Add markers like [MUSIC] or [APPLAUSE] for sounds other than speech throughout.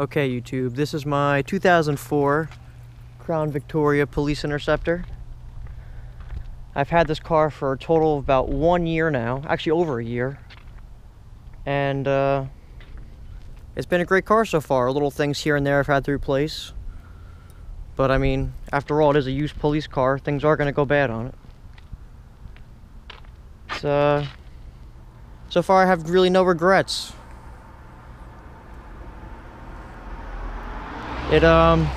Okay, YouTube, this is my 2004 Crown Victoria Police Interceptor. I've had this car for a total of about one year now, actually over a year. And uh, it's been a great car so far. Little things here and there I've had to replace. But I mean, after all, it is a used police car. Things are going to go bad on it. Uh, so far I have really no regrets. It um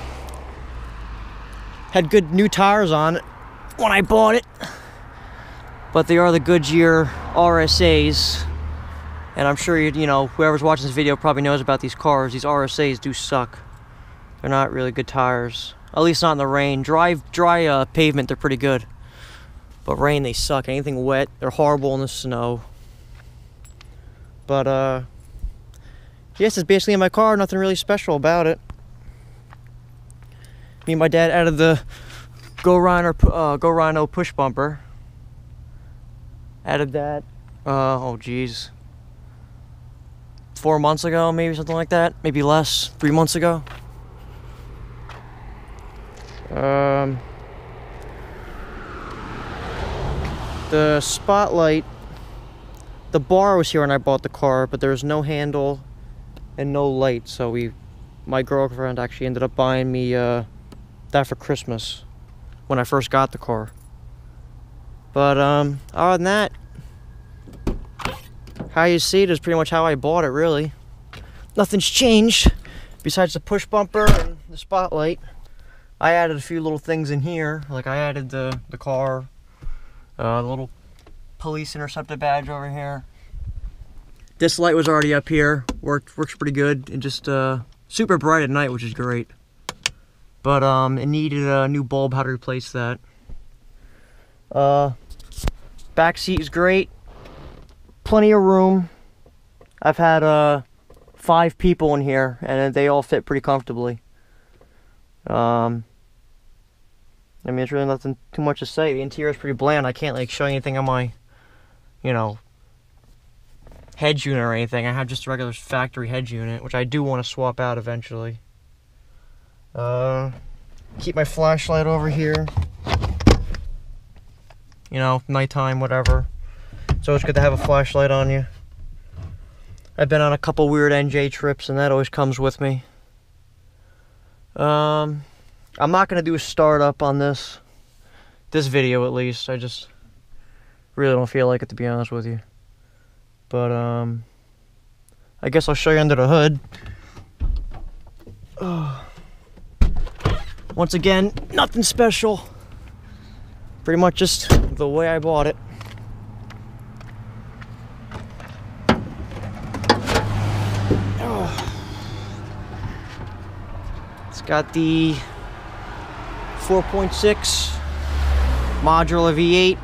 had good new tires on it when I bought it. But they are the Goodyear RSAs. And I'm sure you you know, whoever's watching this video probably knows about these cars. These RSAs do suck. They're not really good tires. At least not in the rain. Dry dry uh, pavement they're pretty good. But rain they suck. Anything wet, they're horrible in the snow. But uh yes, it's basically in my car, nothing really special about it me and my dad added the Go Rhino, uh, Go Rhino push bumper. Added that, uh, oh geez, four months ago, maybe something like that, maybe less, three months ago. Um, the spotlight, the bar was here when I bought the car, but there was no handle and no light, so we, my girlfriend actually ended up buying me, uh, that for Christmas when I first got the car. But um, other than that, how you see it is pretty much how I bought it, really. Nothing's changed besides the push bumper and the spotlight. I added a few little things in here, like I added the, the car, uh, the little police interceptor badge over here. This light was already up here, worked works pretty good, and just uh, super bright at night, which is great. But um, it needed a new bulb, how to replace that. Uh, back seat is great. Plenty of room. I've had uh, five people in here, and they all fit pretty comfortably. Um, I mean, it's really nothing too much to say. The interior is pretty bland. I can't like show you anything on my, you know, head unit or anything. I have just a regular factory head unit, which I do want to swap out eventually. Uh, keep my flashlight over here. You know, nighttime, whatever. It's always good to have a flashlight on you. I've been on a couple weird NJ trips, and that always comes with me. Um, I'm not going to do a startup on this. This video, at least. I just really don't feel like it, to be honest with you. But, um, I guess I'll show you under the hood. [SIGHS] Oh. Once again, nothing special. Pretty much just the way I bought it. [SIGHS] It's got the 4.6 modular V8.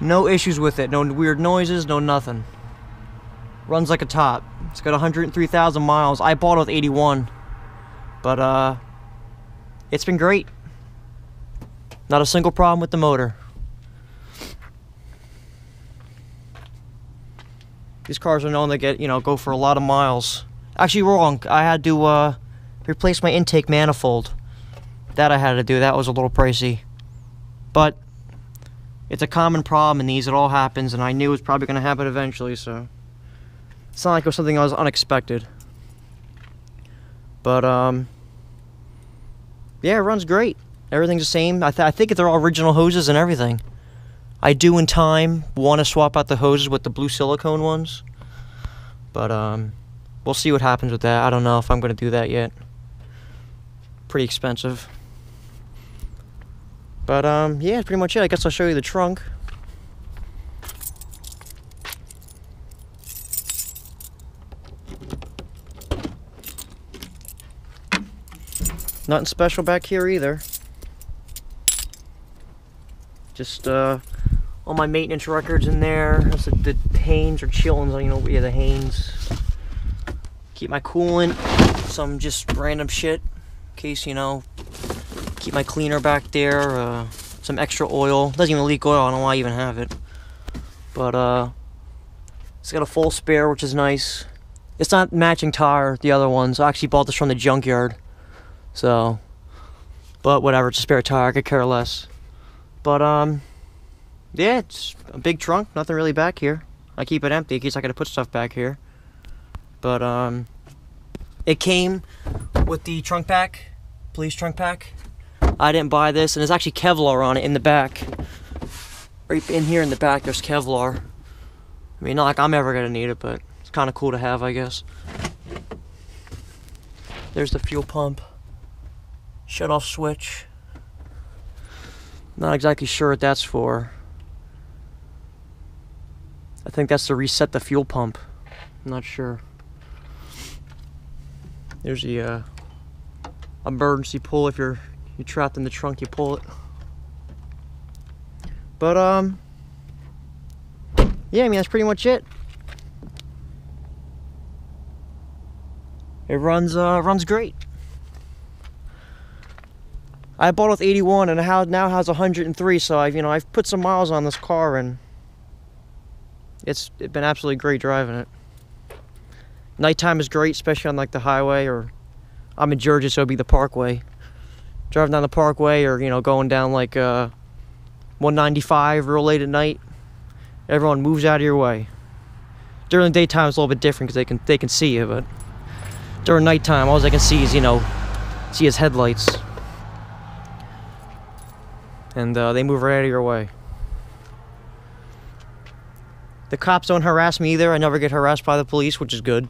No issues with it, no weird noises, no nothing. Runs like a top. It's got 103,000 miles. I bought it with 81. But, uh, it's been great. Not a single problem with the motor. These cars are known to get, you know, go for a lot of miles. Actually, wrong. I had to, uh, replace my intake manifold. That I had to do. That was a little pricey. But, it's a common problem in these. It all happens, and I knew it was probably going to happen eventually, so... It's not like it was something I was unexpected. But, um, yeah, it runs great. Everything's the same. I, th I think they're all original hoses and everything. I do in time want to swap out the hoses with the blue silicone ones. But, um, we'll see what happens with that. I don't know if I'm going to do that yet. Pretty expensive. But, um, yeah, pretty much it. I guess I'll show you the trunk. Nothing special back here either. Just uh, all my maintenance records in there. That's the, Haynes or Chiltons, you know, yeah, the Haynes. Keep my coolant, some just random shit, in case, you know, keep my cleaner back there, uh, some extra oil. Doesn't even leak oil, I don't know why I even have it. But, uh, it's got a full spare, which is nice. It's not matching tire, the other ones. I actually bought this from the junkyard. So, but whatever, it's a spare tire, I could care less. But, um, yeah, it's a big trunk, nothing really back here. I keep it empty in case I gotta put stuff back here. But, um, it came with the trunk pack, police trunk pack. I didn't buy this, and there's actually Kevlar on it in the back. Right in here in the back, there's Kevlar. I mean, not like I'm ever gonna need it, but it's kind of cool to have, I guess. There's the fuel pump. Shut off switch. Not exactly sure what that's for. I think that's to reset the fuel pump. I'm not sure. There's the uh, emergency pull if you're you're trapped in the trunk, you pull it. But um, yeah, I mean that's pretty much it. It runs uh runs great. I bought it with 81 and it now has 103, so I've you know I've put some miles on this car and it's it's been absolutely great driving it. Nighttime is great, especially on like the highway or I'm in Jersey, so it'd be the Parkway. Driving down the Parkway or you know going down like uh, 195 real late at night. Everyone moves out of your way. During the daytime, it's a little bit different because they can they can see you, but during nighttime, all they can see is you know see his headlights, and uh, they move right out of your way. The cops don't harass me either. I never get harassed by the police, which is good.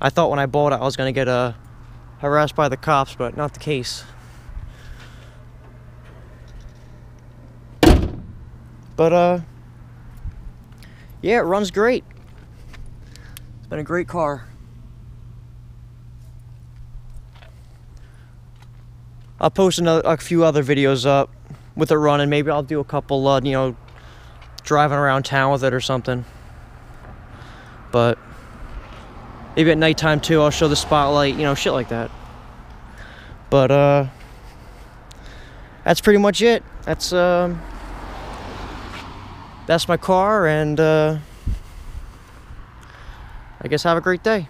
I thought when I bought it I was going to get uh, harassed by the cops, but not the case. But, uh, yeah, it runs great. It's been a great car. I'll post another, a few other videos up with it running. Maybe I'll do a couple, uh, you know, driving around town with it or something. But maybe at nighttime too, I'll show the spotlight, you know, shit like that. But uh that's pretty much it. That's um that's my car and uh I guess have a great day.